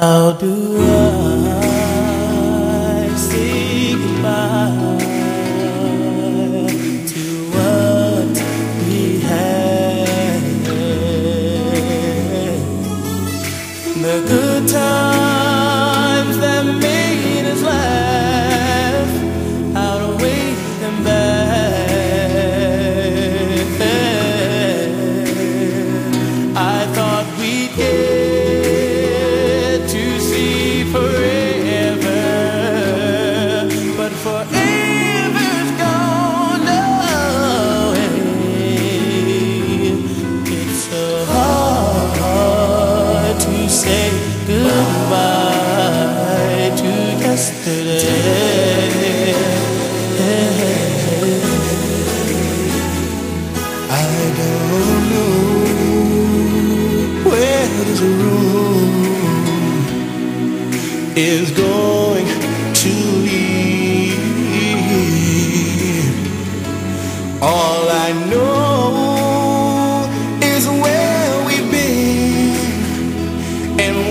How do I say goodbye to what we had? The good times that made us laugh outweigh them bad. I thought we'd goodbye to yesterday. I don't know where this room is going to lead. All I know is where we've been and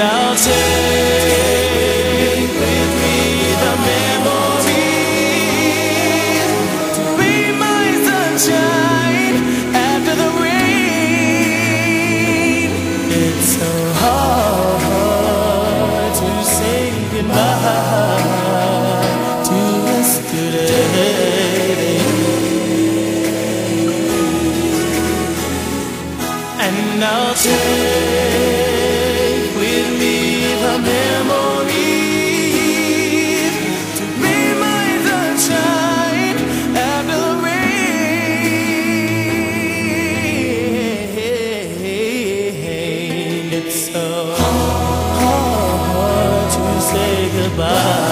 I'll take with me the memory be my sunshine after the rain. It's so hard to say goodbye to yesterday. And I'll take goodbye.